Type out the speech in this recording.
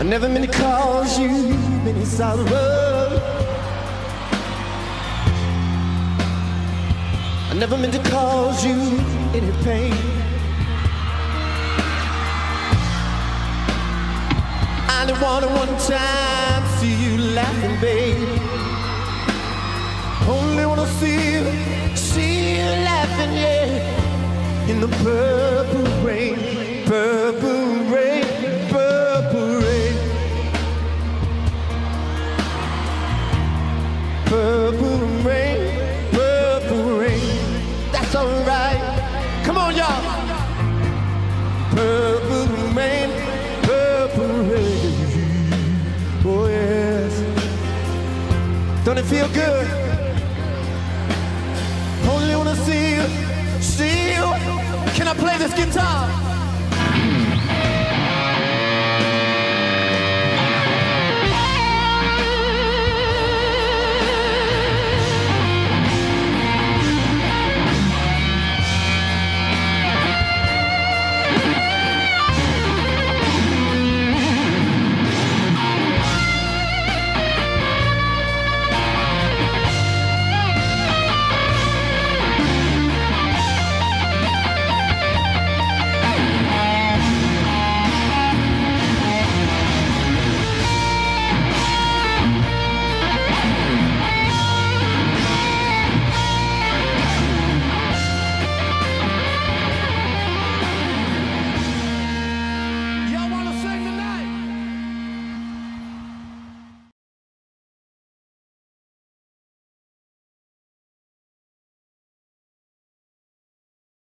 I never meant to cause you any sorrow. I never meant to cause you any pain. I only wanted one time to see you laughing, babe. Only wanna see you, see you laughing, yeah. In the purple rain, purple Don't it feel good? Only wanna see you, see you. Can I play this guitar?